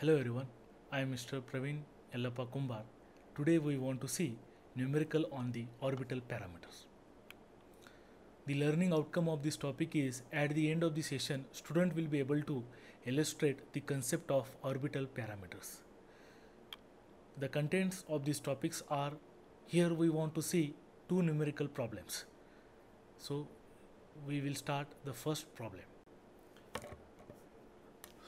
Hello everyone, I am Mr. Praveen Yellappa Kumbhar. Today we want to see numerical on the orbital parameters. The learning outcome of this topic is at the end of the session, student will be able to illustrate the concept of orbital parameters. The contents of these topics are here we want to see two numerical problems. So we will start the first problem.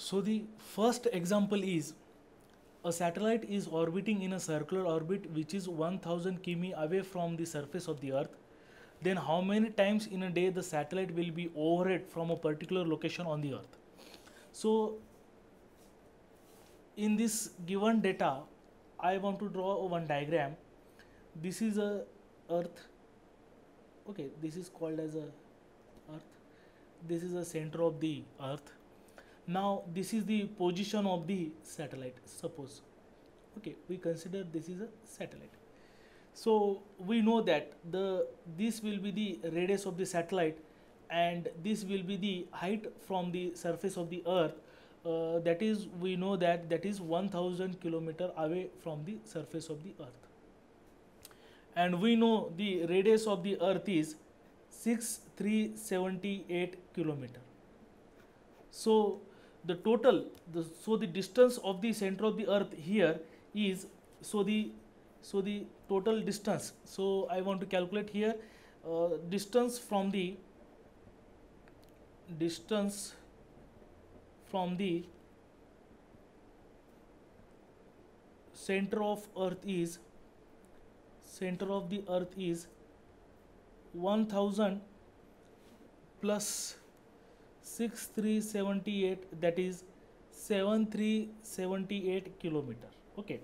So the first example is a satellite is orbiting in a circular orbit which is 1000 km away from the surface of the earth. Then how many times in a day the satellite will be overhead from a particular location on the earth. So in this given data I want to draw one diagram. This is a earth. Okay, this is called as a earth. This is the center of the earth now this is the position of the satellite suppose. Okay we consider this is a satellite. So we know that the this will be the radius of the satellite and this will be the height from the surface of the earth. Uh, that is we know that that is 1000 kilometer away from the surface of the earth. And we know the radius of the earth is 6378 kilometer. So the total the so the distance of the center of the earth here is so the so the total distance. So i want to calculate here uh, distance from the distance from the center of earth is center of the earth is 1000 plus 6378 that is 7378 kilometer. Okay.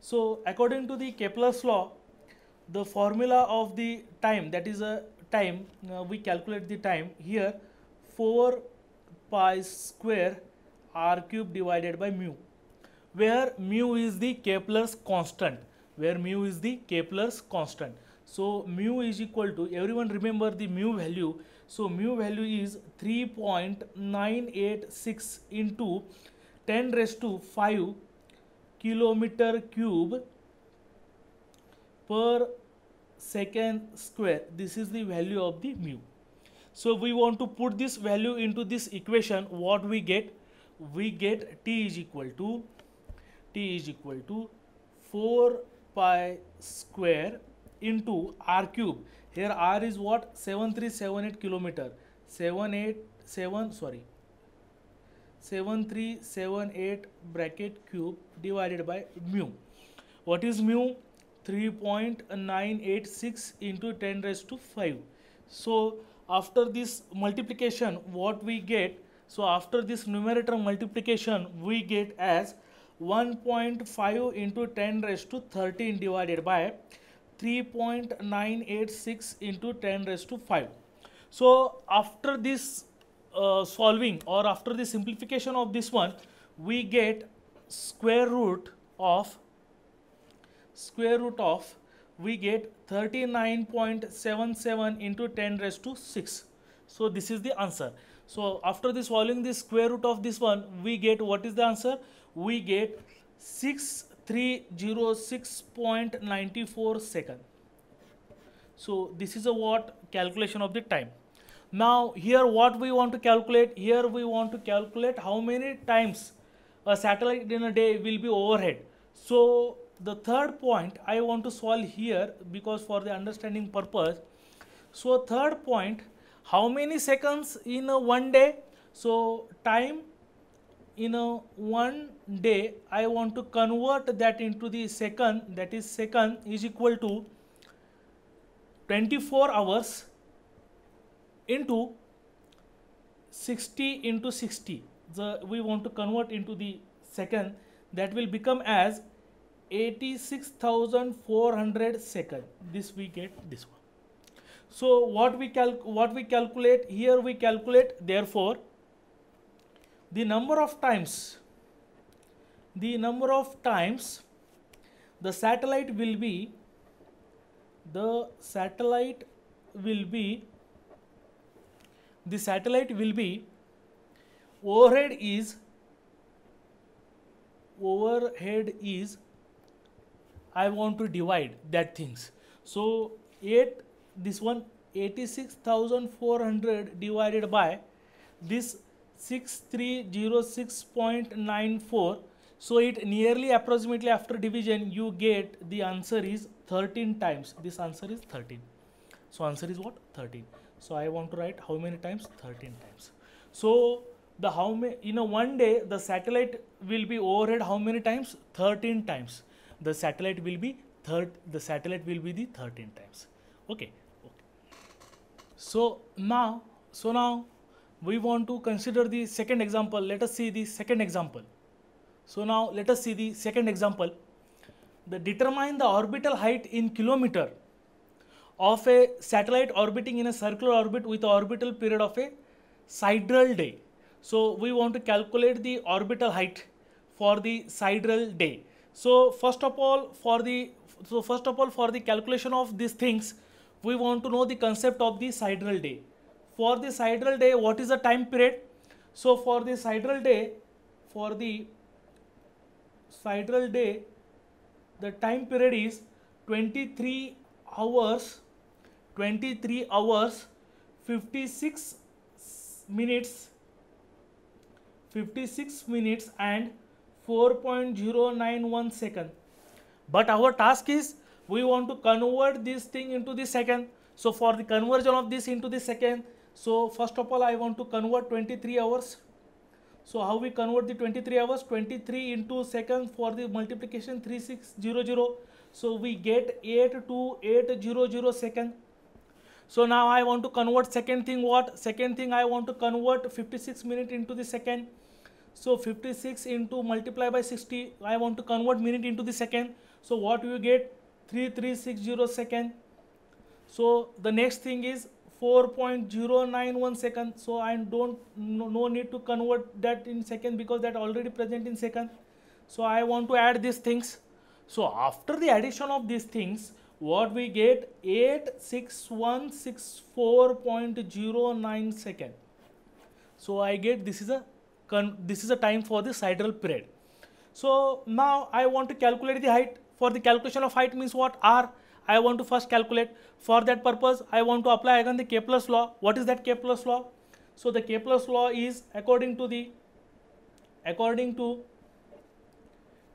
So according to the kepler's law the formula of the time that is a time uh, we calculate the time here 4 pi square r cube divided by mu where mu is the kepler's constant where mu is the kepler's constant. So mu is equal to everyone remember the mu value so mu value is 3.986 into 10 raised to 5 kilometer cube per second square. This is the value of the mu. So we want to put this value into this equation. What we get? We get t is equal to t is equal to 4 pi square into r cube here r is what? 7378 kilometer. 787 sorry. 7378 bracket cube divided by mu. What is mu? 3.986 into 10 raised to 5 so after this multiplication what we get? So after this numerator multiplication we get as 1.5 into 10 raised to 13 divided by 3.986 into 10 raised to 5. So after this uh, solving or after the simplification of this one, we get square root of square root of we get 39.77 into 10 raised to 6. So this is the answer. So after this solving the square root of this one, we get what is the answer? We get 6 306.94 second. So this is a what? Calculation of the time. Now here what we want to calculate? Here we want to calculate how many times a satellite in a day will be overhead. So the third point i want to solve here because for the understanding purpose. So third point how many seconds in a one day? So time in a one day I want to convert that into the second that is second is equal to 24 hours into 60 into 60 the we want to convert into the second that will become as 86400 second. This we get this one. So what we cal what we calculate here we calculate therefore the number of times the number of times the satellite will be the satellite will be the satellite will be overhead is overhead is I want to divide that things. So 8 this one 86,400 divided by this 6306.94 so it nearly approximately after division you get the answer is 13 times. This answer is 13 so answer is what? 13 so i want to write how many times? 13 times. So the how many in a one day the satellite will be overhead how many times? 13 times. The satellite will be third the satellite will be the 13 times. Okay. Okay. So now so now we want to consider the second example let us see the second example so now let us see the second example the determine the orbital height in kilometer of a satellite orbiting in a circular orbit with orbital period of a sidereal day so we want to calculate the orbital height for the sidereal day. So first of all for the so first of all for the calculation of these things we want to know the concept of the sidereal day. For the sidereal day what is the time period? So for the sidereal day for the sidereal day the time period is 23 hours 23 hours 56 minutes 56 minutes and 4.091 second but our task is we want to convert this thing into the second so for the conversion of this into the second so first of all i want to convert 23 hours so how we convert the 23 hours 23 into second for the multiplication 3600 so we get 82800 second so now i want to convert second thing what second thing i want to convert 56 minute into the second so 56 into multiply by 60, I want to convert minute into the second. So what you get? 3360 second. So the next thing is 4.091 second. So I don't no, no need to convert that in second because that already present in second. So I want to add these things. So after the addition of these things, what we get 86164.09 second. So I get this is a this is a time for the sidereal period. So now I want to calculate the height. For the calculation of height means what? R. I want to first calculate. For that purpose, I want to apply again the Kepler's law. What is that Kepler's law? So the Kepler's law is according to the according to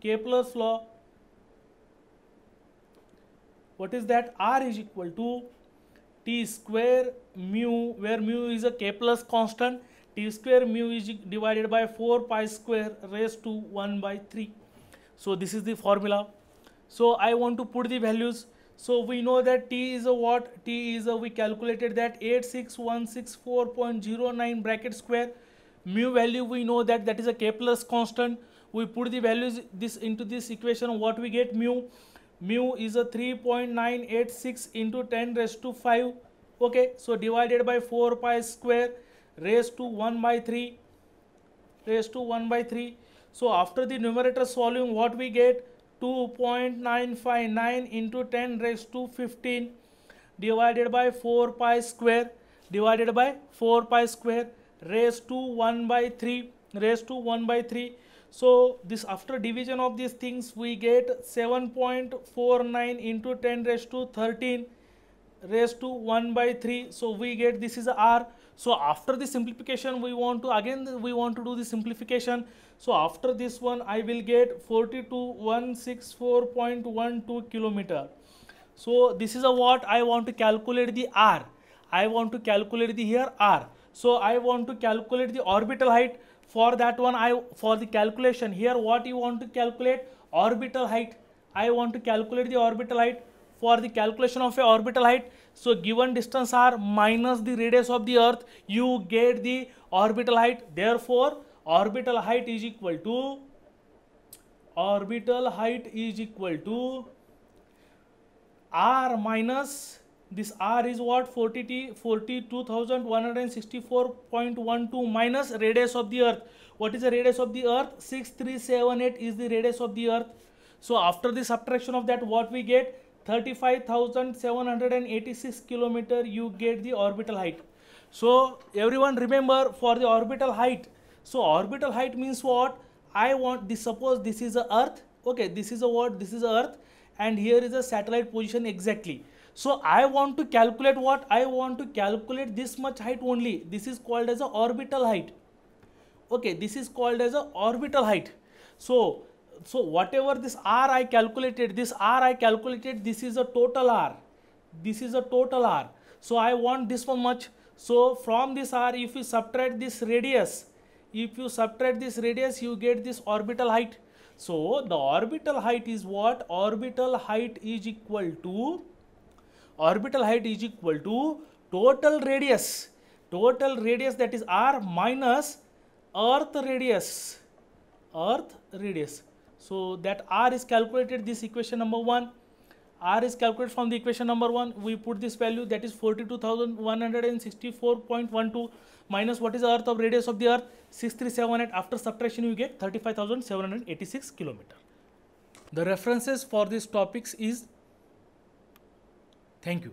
Kepler's law. What is that? R is equal to T square mu where mu is a Kepler's constant t square mu is divided by 4 pi square raised to 1 by 3 so this is the formula so i want to put the values so we know that t is a what? T is a we calculated that 86164.09 bracket square. Mu value we know that that is a kepler's constant. We put the values this into this equation what we get? Mu. Mu is a 3.986 into 10 raised to 5 okay so divided by 4 pi square raised to 1 by 3 raised to 1 by 3 so after the numerator solving what we get 2.959 into 10 raised to 15 divided by 4 pi square divided by 4 pi square raised to 1 by 3 raised to 1 by 3 so this after division of these things we get 7.49 into 10 raised to 13 raised to 1 by 3 so we get this is r. So after the simplification we want to again we want to do the simplification so after this one i will get 42164.12 kilometer. So this is a what i want to calculate the r. I want to calculate the here r. So i want to calculate the orbital height. For that one i for the calculation here what you want to calculate? Orbital height. I want to calculate the orbital height. For the calculation of a orbital height so given distance r minus the radius of the earth you get the orbital height. Therefore orbital height is equal to orbital height is equal to r minus this r is what 40 t 42164.12 minus radius of the earth what is the radius of the earth 6378 is the radius of the earth so after the subtraction of that what we get 35,786 kilometer you get the orbital height. So everyone remember for the orbital height. So orbital height means what? I want this suppose this is a earth okay this is a what? This is a earth and here is a satellite position exactly. So I want to calculate what? I want to calculate this much height only. This is called as a orbital height. Okay this is called as a orbital height. So so whatever this r I calculated this r I calculated this is a total r. This is a total r. So I want this one much. So from this r if you subtract this radius if you subtract this radius you get this orbital height. So the orbital height is what? Orbital height is equal to orbital height is equal to total radius. Total radius that is r minus earth radius. Earth radius. So that r is calculated this equation number 1 r is calculated from the equation number 1 we put this value that is 42164.12 minus what is the earth of radius of the earth? 6378 after subtraction you get 35786 kilometer. The references for these topics is thank you